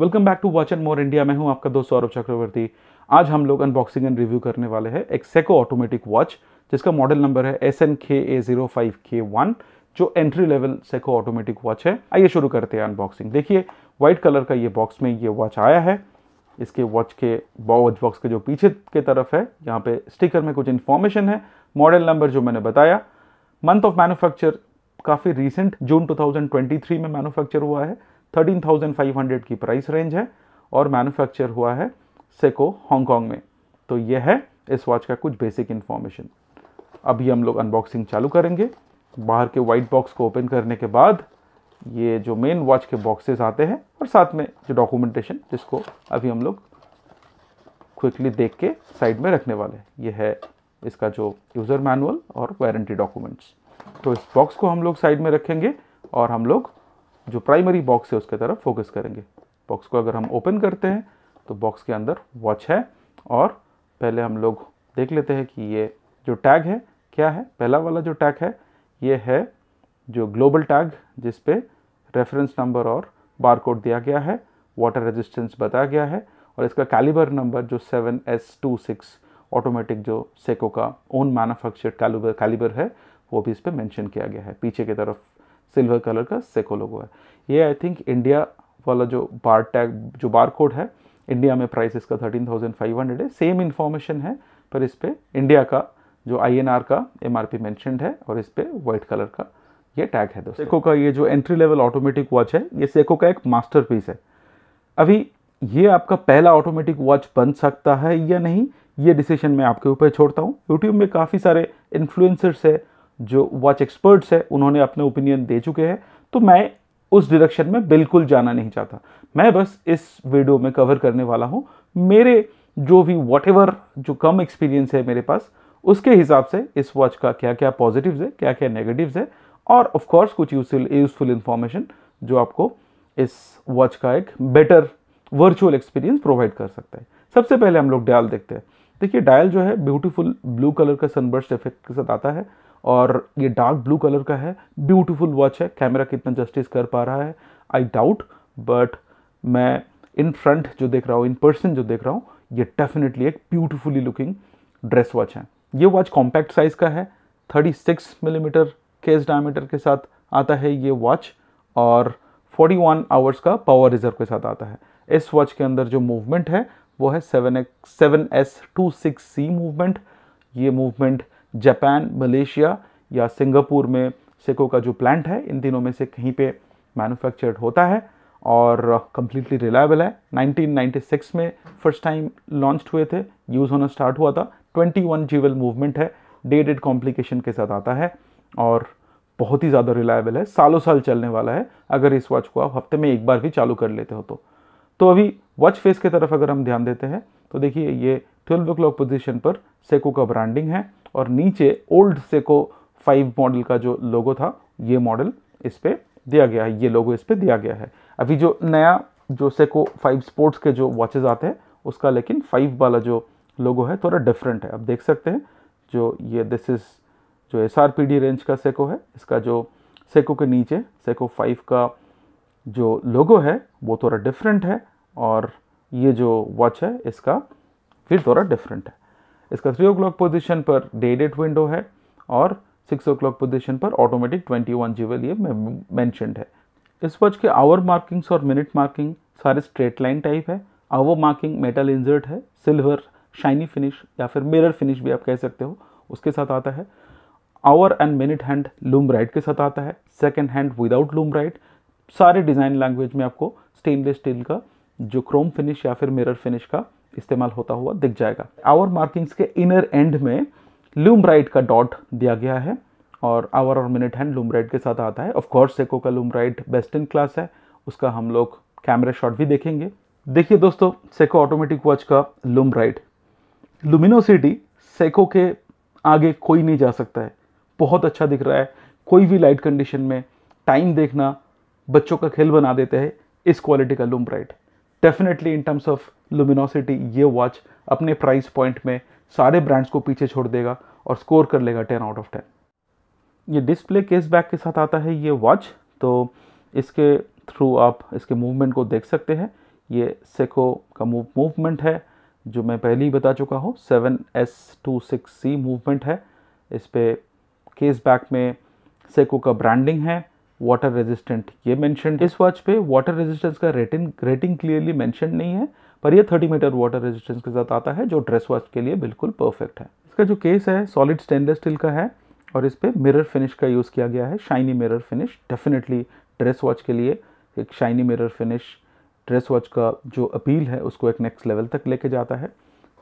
Welcome back to watch and more India मैं हूँ आपका दोस्त सौरभ चक्रवर्ती। आज हम लोग अनबॉक्सिंग एंड रिव्यू करने वाले हैं एक सेको ऑटोमेटिक वॉच जिसका मॉडल नंबर है S N K A zero five K one जो entry level Seiko automatic watch है। आइए शुरू करते हैं अनबॉक्सिंग देखिए व्हाइट कलर का ये बॉक्स में ये वॉच आया है। इसके वॉच के वॉच बॉक्स के जो पीछे के तरफ़ है, यहाँ पे स्टिकर में कुछ इन्फॉर्मेशन है। मॉडल नंबर जो मैंने बताया मंथ ऑफ़ मैन्युफैक्चर काफ़ी रिसेंट जून 2023 में मैन्युफैक्चर हुआ है। 13,500 की प्राइस रेंज है और मैन्युफैक्चर हुआ है सेको हांगकांग में। तो ये है इस वॉच का कुछ बेसिक इन्फॉर्मेशन अभी हम लोग अनबॉक्सिंग चालू करेंगे। बाहर के वाइट बॉक्स को ओपन करने के बाद ये जो मेन वॉच के बॉक्सेस आते हैं और साथ में जो डॉक्यूमेंटेशन जिसको अभी हम लोग क्विकली देख के साइड में रखने वाले हैं। ये है इसका जो यूज़र मैनुअल और वारंटी डॉक्यूमेंट्स तो इस बॉक्स को हम लोग साइड में रखेंगे और हम लोग जो प्राइमरी बॉक्स है उसके तरफ़ फोकस करेंगे। बॉक्स को अगर हम ओपन करते हैं तो बॉक्स के अंदर वॉच है और पहले हम लोग देख लेते हैं कि ये जो टैग है, क्या है? पहला वाला जो टैग है, ये है जो ग्लोबल टैग जिस पे रेफरेंस नंबर और बार कोड दिया गया है वाटर रेजिस्टेंस बताया गया है और इसका कैलिबर नंबर जो seven S two six automatic जो सेको का ओन मैन्युफैक्चर्ड कैलिबर कैलिबर है, वो भी इस पर मैंशन किया गया है। पीछे की तरफ़ सिल्वर कलर का सेको लोगो है ये आई थिंक इंडिया वाला जो बार टैग जो बार कोड है इंडिया में प्राइस इसका थर्टीन थाउज़ेंड फाइव हंड्रेड है। सेम इन्फॉर्मेशन है, पर इस पर इंडिया का, जो आई एन आर का एम आर है, और इस पर वाइट कलर का ये टैग है दोस्तों। सेको का ये जो एंट्री लेवल ऑटोमेटिक वॉच है, ये सेको का एक मास्टर पीस है। अभी ये आपका पहला ऑटोमेटिक वॉच बन सकता है या नहीं, ये डिसीज़न मैं आपके ऊपर छोड़ता हूँ। यूट्यूब में काफ़ी सारे इन्फ्लुएंसर्स है जो वॉच एक्सपर्ट्स है, उन्होंने अपने ओपिनियन दे चुके हैं तो मैं उस डायरेक्शन में बिल्कुल जाना नहीं चाहता। मैं बस इस वीडियो में कवर करने वाला हूँ। मेरे जो भी वॉट जो कम एक्सपीरियंस है मेरे पास, उसके हिसाब से इस वॉच का क्या क्या पॉजिटिव्स है क्या क्या नेगेटिव्स है, और ऑफ़ कोर्स कुछ यूजफुल यूजफुल इन्फॉर्मेशन जो आपको इस वॉच का एक बेटर वर्चुअल एक्सपीरियंस प्रोवाइड कर सकता है। सबसे पहले हम लोग डायल देखते हैं। देखिए डायल जो है ब्यूटीफुल ब्लू कलर का सनबर्स्ट इफ़ेक्ट के साथ आता है। और ये डार्क ब्लू कलर का है। ब्यूटीफुल वॉच है। कैमरा कितना जस्टिस कर पा रहा है। आई डाउट बट मैं इन फ्रंट जो देख रहा हूँ इन पर्सन जो देख रहा हूँ, ये डेफिनेटली एक ब्यूटीफुली लुकिंग ड्रेस वॉच है। ये वॉच कॉम्पैक्ट साइज़ का है। 36 मिलीमीटर केस डायमीटर के साथ आता है ये वॉच और 41 आवर्स का पावर रिज़र्व के साथ आता है। इस वॉच के अंदर जो मूवमेंट है, वो है seven X seven S two six C movement ये मूवमेंट जापान, मलेशिया या सिंगापुर में सेको का जो प्लांट है, इन तीनों में से कहीं पे मैन्युफैक्चर्ड होता है और कम्प्लीटली रिलायबल है। 1996 में फ़र्स्ट टाइम लॉन्च हुए थे यूज़ होना स्टार्ट हुआ था। 21 वन जीवल मूवमेंट है डे डेड कॉम्प्लिकेशन के साथ आता है और बहुत ही ज़्यादा रिलायबल है। सालों साल चलने वाला है, अगर इस वॉच को आप हफ़्ते में एक बार भी चालू कर लेते हो तो। तो अभी वॉच फेस की तरफ़ अगर हम ध्यान देते हैं तो देखिए ये ट्वेल्व ओ क्लॉक पोजिशन पर सेको का ब्रांडिंग है और नीचे ओल्ड सेको फाइव मॉडल का जो लोगो था, ये मॉडल इस पर दिया गया है, ये लोगो इस पर दिया गया है। अभी जो नया जो सेको फाइव स्पोर्ट्स के जो वॉचेज़ आते हैं, उसका लेकिन फाइव वाला जो लोगो है थोड़ा डिफरेंट है। आप देख सकते हैं, जो ये दिस इज़ जो एसआरपीडी रेंज का सेको है, इसका जो सेको के नीचे सेको फाइव का जो लोगो है, वो थोड़ा डिफरेंट है और ये जो वॉच है, इसका फिर थोड़ा डिफरेंट है। इसका थ्री ओ पोजिशन पर डे डेट विंडो है और सिक्स ओ पोजिशन पर ऑटोमेटिक ट्वेंटी वन जीवल ये मैंशनड है। इस वॉच के आवर मार्किंग्स और मिनट मार्किंग सारे स्ट्रेट लाइन टाइप है। आवर मार्किंग मेटल इंजर्ट है सिल्वर शाइनी फिनिश या फिर मिरर फिनिश भी आप कह सकते हो, उसके साथ आता है। Hour and minute hand LumiBrite के साथ आता है। Second hand without loom right सारे डिज़ाइन लैंग्वेज में आपको स्टेनलेस स्टील का जो क्रोम फिनिश या फिर मिरर फिनिश का इस्तेमाल होता हुआ दिख जाएगा। आवर मार्किंग्स के इनर एंड में लूम राइट का डॉट दिया गया है और आवर और मिनट हैंड लूम राइट के साथ आता है। ऑफकोर्स सेको का loom right best in class है। उसका हम लोग कैमरा शॉट भी देखेंगे। देखिए दोस्तों सेको ऑटोमेटिक वॉच का लूम राइट लुमिनोसिटी सेको के आगे कोई नहीं जा सकता है। बहुत अच्छा दिख रहा है। कोई भी लाइट कंडीशन में टाइम देखना बच्चों का खेल बना देते हैं इस क्वालिटी का LumiBrite definitely in terms of luminosity ये वॉच अपने प्राइस पॉइंट में सारे ब्रांड्स को पीछे छोड़ देगा और स्कोर कर लेगा टेन आउट ऑफ़ टेन ये डिस्प्ले केस बैक के साथ आता है ये वॉच तो इसके थ्रू आप इसके मूवमेंट को देख सकते हैं। ये सेको का मूव मूवमेंट है, जो मैं पहले ही बता चुका हूँ seven S two six C movement है। इस पर केस बैक में सेको का ब्रांडिंग है। वाटर रेजिस्टेंट ये मैंशन इस वॉच पे वाटर रेजिस्टेंस का रेटिंग रेटिंग क्लियरली मैंशन नहीं है, पर ये 30 मीटर वाटर रेजिस्टेंस के साथ आता है, जो ड्रेस वॉच के लिए बिल्कुल परफेक्ट है। इसका जो केस है सॉलिड स्टेनलेस स्टील का है, और इस पर मिरर फिनिश का यूज़ किया गया है shiny mirror finish definitely dress watch के लिए एक shiny mirror finish dress watch का जो अपील है, उसको एक नेक्स्ट लेवल तक लेके जाता है।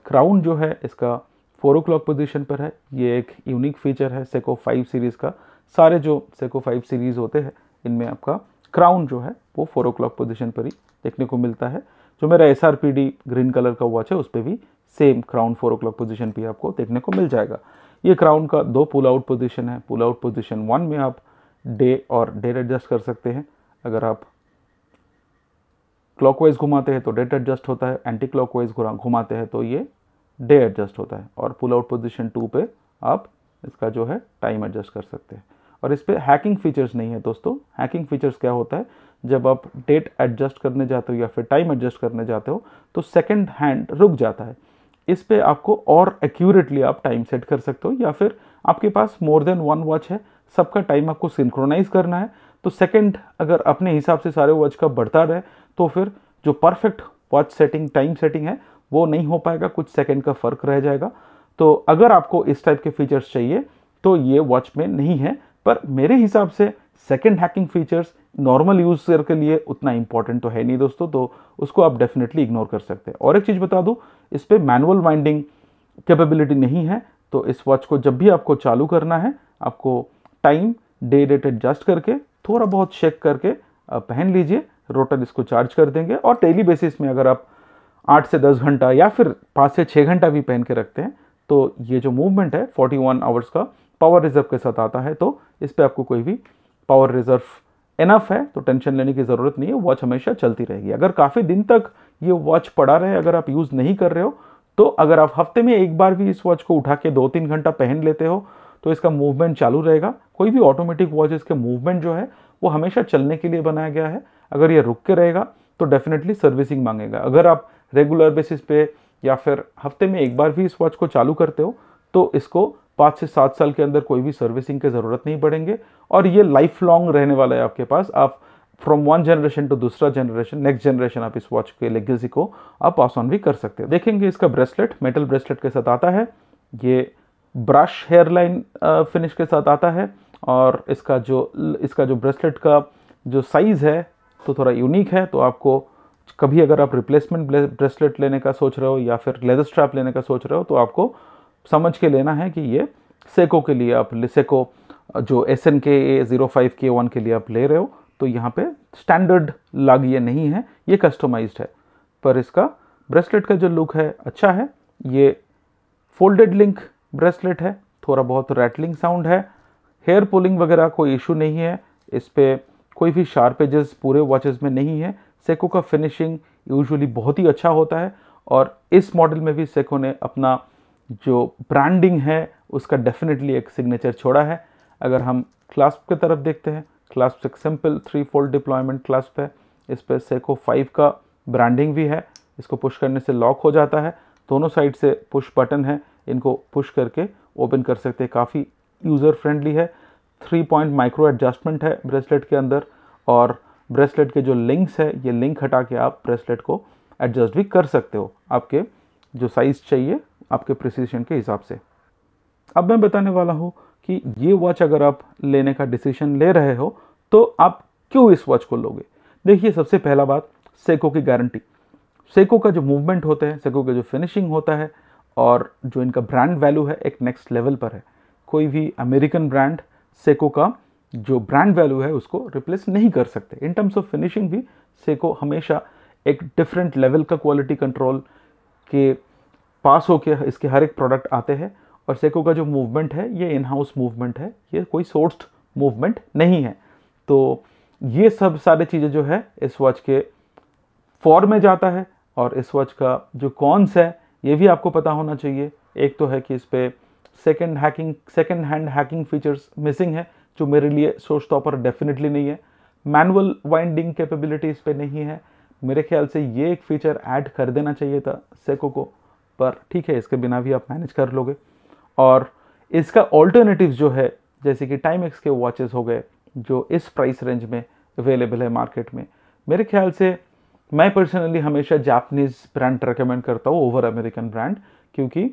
क्राउन जो है, इसका फोर ओ क्लॉक पोजिशन पर है, ये एक यूनिक फीचर है सेको फाइव सीरीज़ का। सारे जो सेको फाइव सीरीज़ होते हैं, इनमें आपका क्राउन जो है, वो फोर ओ क्लॉक पोजिशन पर ही देखने को मिलता है। जो मेरा एसआरपीडी ग्रीन कलर का वॉच है, उस पर भी same crown four o'clock position पर आपको देखने को मिल जाएगा। ये क्राउन का दो पुल आउट पोजिशन है। पुल आउट पोजिशन वन में आप डे और डेट एडजस्ट कर सकते हैं। अगर आप क्लॉकवाइज घुमाते हैं तो डेट एडजस्ट होता है। एंटी क्लॉकवाइज घुमाते हैं तो ये डे एडजस्ट होता है। और पुल आउट पोजिशन टू पे आप इसका जो है टाइम एडजस्ट कर सकते हैं। और इस पर हैकिंग फीचर्स नहीं है दोस्तों। हैकिंग फीचर्स क्या होता है? जब आप डेट एडजस्ट करने जाते हो या फिर टाइम एडजस्ट करने जाते हो तो सेकेंड हैंड रुक जाता है। इस पर आपको और एक्यूरेटली आप टाइम सेट कर सकते हो या फिर आपके पास मोर देन वन वॉच है, सबका टाइम आपको सिंक्रोनाइज करना है। तो सेकेंड अगर अपने हिसाब से सारे वॉच का बढ़ता रहे तो फिर जो perfect watch setting time setting है, वो नहीं हो पाएगा, कुछ सेकेंड का फ़र्क रह जाएगा। तो अगर आपको इस टाइप के फीचर्स चाहिए तो ये वॉच में नहीं है। पर मेरे हिसाब से second hacking features normal user के लिए उतना इंपॉर्टेंट तो है नहीं दोस्तों तो उसको आप डेफिनेटली इग्नोर कर सकते हैं। और एक चीज़ बता दूँ, इस पर मैनुअल वाइंडिंग कैपेबिलिटी नहीं है तो इस वॉच को जब भी आपको चालू करना है, आपको टाइम डे डेट एडजस्ट करके, थोड़ा बहुत चेक करके पहन लीजिए रोटर इसको चार्ज कर देंगे और डेली बेसिस में अगर आप आठ से दस घंटा या फिर पाँच से छः घंटा भी पहन के रखते हैं तो ये जो मूवमेंट है फोर्टी वन आवर्स का पावर रिज़र्व के साथ आता है तो इस पर आपको कोई भी पावर रिज़र्व इनफ है तो टेंशन लेने की ज़रूरत नहीं है वॉच हमेशा चलती रहेगी। अगर काफ़ी दिन तक ये वॉच पड़ा रहे, अगर आप यूज़ नहीं कर रहे हो तो अगर आप हफ़्ते में एक बार भी इस वॉच को उठा के दो तीन घंटा पहन लेते हो तो इसका मूवमेंट चालू रहेगा। कोई भी ऑटोमेटिक वॉच इसके मूवमेंट जो है, वो हमेशा चलने के लिए बनाया गया है। अगर ये रुक के रहेगा तो डेफिनेटली सर्विसिंग मांगेगा। अगर आप रेगुलर बेसिस पे या फिर हफ़्ते में एक बार भी इस वॉच को चालू करते हो तो इसको पाँच से सात साल के अंदर कोई भी सर्विसिंग की ज़रूरत नहीं पड़ेंगे। और ये लाइफ लॉन्ग रहने वाला है आपके पास। आप फ्रॉम वन जनरेशन टू दूसरा जनरेशन नेक्स्ट जनरेशन आप इस वॉच के लेगेसी को आप पास ऑन भी कर सकते हैं। देखेंगे इसका ब्रेसलेट मेटल ब्रेसलेट के साथ आता है। ये ब्रश हेयरलाइन फिनिश के साथ आता है। और इसका जो इसका जो ब्रेसलेट का जो साइज़ है तो थोड़ा यूनिक है। तो आपको कभी अगर आप रिप्लेसमेंट ब्रेसलेट लेने का सोच रहे हो या फिर लेदर स्ट्रैप लेने का सोच रहे हो तो आपको समझ के लेना है कि ये सेको के लिए आप सेको, जो S N K A zero five K one के लिए आप ले रहे हो तो यहाँ पे स्टैंडर्ड लाग ये नहीं है, ये कस्टमाइज्ड है। पर इसका ब्रेसलेट का जो लुक है अच्छा है। ये फोल्डेड लिंक ब्रेसलेट है, थोड़ा बहुत रैटलिंग साउंड है। हेयर पुलिंग वगैरह कोई इशू नहीं है, इस पर कोई भी शार्प एजेस पूरे वॉचेस में नहीं है। सेको का फिनिशिंग यूजुअली बहुत ही अच्छा होता है, और इस मॉडल में भी सेको ने अपना जो ब्रांडिंग है, उसका डेफिनेटली एक सिग्नेचर छोड़ा है। अगर हम क्लास्प की तरफ़ देखते हैं क्लास्प एक simple three fold deployment clasp है। इस पर सेको फाइव का ब्रांडिंग भी है। इसको पुश करने से लॉक हो जाता है। दोनों साइड से पुश बटन है। इनको पुश करके ओपन कर सकते हैं। काफ़ी यूज़र फ्रेंडली है। थ्री पॉइंट माइक्रो एडजस्टमेंट है ब्रेसलेट के अंदर। और ब्रेसलेट के जो लिंक्स है, ये लिंक हटा के आप ब्रेसलेट को एडजस्ट भी कर सकते हो। आपके जो साइज़ चाहिए आपके प्रिसीशन के हिसाब से। अब मैं बताने वाला हूँ कि ये वॉच अगर आप लेने का डिसीज़न ले रहे हो तो आप क्यों इस वॉच को लोगे? देखिए, सबसे पहला बात सेको की गारंटी सेको का जो मूवमेंट होता है सेको का जो फिनिशिंग होता है, और जो इनका ब्रांड वैल्यू है, एक नेक्स्ट लेवल पर है। कोई भी अमेरिकन ब्रांड सेको का जो ब्रांड वैल्यू है, उसको रिप्लेस नहीं कर सकते। इन टर्म्स ऑफ़ फिनिशिंग भी सेको हमेशा एक डिफरेंट लेवल का क्वालिटी कंट्रोल के पास होके इसके हर एक प्रोडक्ट आते हैं और सेको का जो मूवमेंट है, ये इन हाउस मूवमेंट है, ये कोई सोर्स्ड मूवमेंट नहीं है। तो ये सब सारे चीज़ें जो है इस वॉच के फॉर में जाता है और इस वॉच का जो कॉन्स है, ये भी आपको पता होना चाहिए। एक तो है कि इस पर second hacking second hand hacking features missing है, जो मेरे लिए सोच तौर पर डेफिनेटली नहीं है। मैनुअल वाइंडिंग कैपेबिलिटी इस पर नहीं है। मेरे ख्याल से ये एक फीचर ऐड कर देना चाहिए था सेको को। पर, ठीक है, इसके बिना भी आप मैनेज कर लोगे। और इसका ऑल्टरनेटिव जो है, जैसे कि टाइम एक्स के वॉचेस हो गए, जो इस प्राइस रेंज में अवेलेबल है मार्केट में, मेरे ख्याल से मैं पर्सनली हमेशा जापनीज़ ब्रांड रिकमेंड करता हूँ ओवर अमेरिकन ब्रांड क्योंकि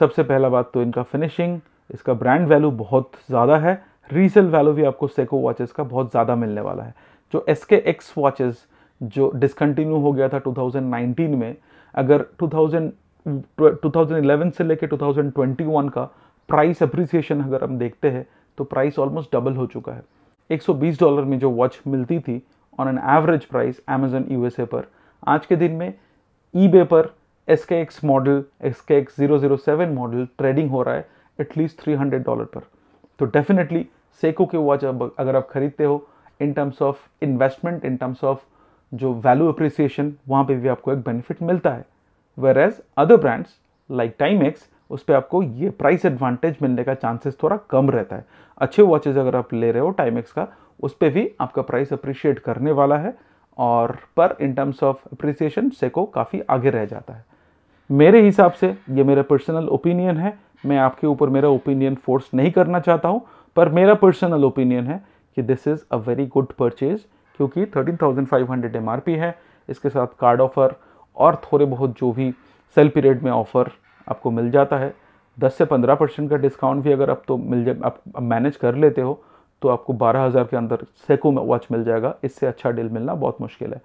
सबसे पहला बात तो इनका फिनिशिंग इसका ब्रांड वैल्यू बहुत ज़्यादा है रीसेल वैल्यू भी आपको सेको वॉचेस का बहुत ज़्यादा मिलने वाला है। जो एस के एक्स वॉचेज़ जो डिसकंटिन्यू हो गया था 2019 में, अगर 2000 2011 से लेकर 2021 का प्राइस अप्रिसिएशन अगर हम देखते हैं तो प्राइस ऑलमोस्ट डबल हो चुका है। 120 डॉलर में जो वॉच मिलती थी on an average price Amazon USA पर, आज के दिन में eBay S K X model S K X zero zero seven model trading हो रहा है एटलीस्ट थ्री हंड्रेड डॉलर पर। तो डेफिनेटली सेको के वॉच अगर आप खरीदते हो in terms of investment in terms of जो वैल्यू अप्रिसिएशन वहाँ पे भी आपको एक बेनिफिट मिलता है। Whereas other brands like Timex उस पर आपको ये प्राइस एडवांटेज मिलने का चांसेस थोड़ा कम रहता है। अच्छे वॉचेज अगर आप ले रहे हो टाइम एक्स का उस पर भी आपका प्राइस अप्रिशिएट करने वाला है और पर in terms of appreciation Seiko काफ़ी आगे रह जाता है। मेरे हिसाब से ये मेरा पर्सनल ओपिनियन है। मैं आपके ऊपर मेरा ओपिनियन फोर्स नहीं करना चाहता हूँ पर मेरा पर्सनल ओपिनियन है कि this is a very good purchase क्योंकि 13,500 एम है। इसके साथ कार्ड ऑफ़र और थोड़े बहुत जो भी सेल पीरियड में ऑफ़र आपको मिल जाता है 10 से 15 परसेंट का डिस्काउंट भी अगर आप तो मिल जाए आप मैनेज कर लेते हो तो आपको बारह हज़ार के अंदर सेको वॉच मिल जाएगा। इससे अच्छा डील मिलना बहुत मुश्किल है।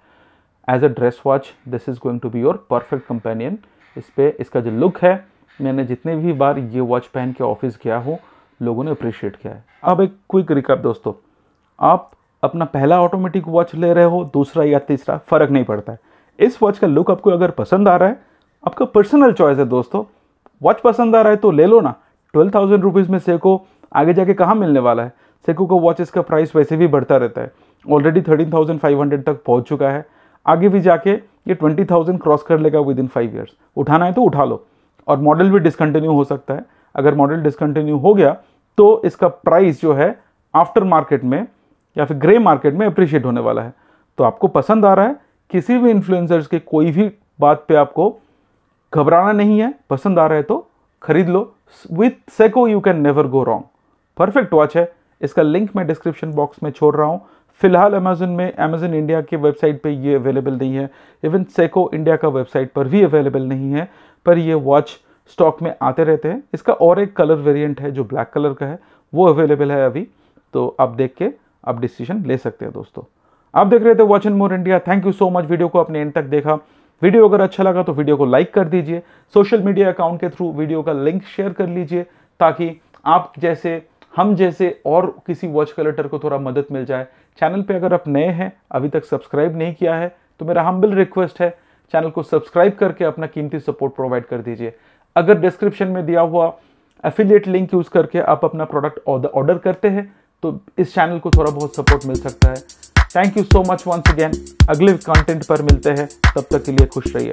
As a dress watch this is going to be your perfect companion इस पर इसका जो लुक है, मैंने जितने भी बार ये वॉच पहन के ऑफ़िस गया हूँ, लोगों ने अप्रिशिएट किया है। अब एक क्विक रिकअप दोस्तों। आप अपना पहला ऑटोमेटिक वॉच ले रहे हो, दूसरा या तीसरा, फ़र्क नहीं पड़ता है। इस वॉच का लुक आपको अगर पसंद आ रहा है, आपका पर्सनल चॉइस है दोस्तों। वॉच पसंद आ रहा है तो ले लो ना। ट्वेल्व थाउज़ेंड रुपीज़ में सेको आगे जाके कहाँ मिलने वाला है? सेको का वॉचेस का प्राइस वैसे भी बढ़ता रहता है। Already thirteen thousand five hundred तक पहुँच चुका है। आगे भी जाके ये ट्वेंटी थाउज़ेंड क्रॉस कर लेगा विद इन फाइव ईयर्स उठाना है तो उठा लो। और मॉडल भी डिसकंटिन्यू हो सकता है। अगर मॉडल डिसकंटिन्यू हो गया तो इसका प्राइस जो है आफ्टर मार्केट में या फिर ग्रे मार्केट में अप्रिशिएट होने वाला है। तो आपको पसंद आ रहा है किसी भी इन्फ्लुएंसर्स के कोई भी बात पे आपको घबराना नहीं है, पसंद आ रहा है तो खरीद लो। With Seiko you can never go wrong perfect watch है। इसका लिंक मैं डिस्क्रिप्शन बॉक्स में छोड़ रहा हूँ। फ़िलहाल अमेजन में अमेजन इंडिया के वेबसाइट पे ये अवेलेबल नहीं है। इवन सेको इंडिया का वेबसाइट पर भी अवेलेबल नहीं है। पर ये वॉच स्टॉक में आते रहते हैं। इसका और एक कलर वेरिएंट है जो ब्लैक कलर का है। वो अवेलेबल है अभी। तो आप देख के आप डिसीज़न ले सकते हैं दोस्तों। आप देख रहे थे watch and more India thank you so much video को अपने एंड तक देखा। वीडियो अगर अच्छा लगा तो वीडियो को लाइक कर दीजिए। सोशल मीडिया अकाउंट के थ्रू वीडियो का लिंक शेयर कर लीजिए, ताकि आप जैसे, हम जैसे और किसी वॉच कलेक्टर को थोड़ा मदद मिल जाए। चैनल पे अगर आप नए हैं, अभी तक सब्सक्राइब नहीं किया है तो मेरा हम्बल रिक्वेस्ट है चैनल को सब्सक्राइब करके अपना कीमती सपोर्ट प्रोवाइड कर दीजिए। अगर डिस्क्रिप्शन में दिया हुआ एफिलिएट लिंक यूज़ करके आप अपना प्रोडक्ट ऑर्डर करते हैं तो इस चैनल को थोड़ा बहुत सपोर्ट मिल सकता है। Thank you so much once again अगले कंटेंट पर मिलते हैं। तब तक के लिए खुश रहिए।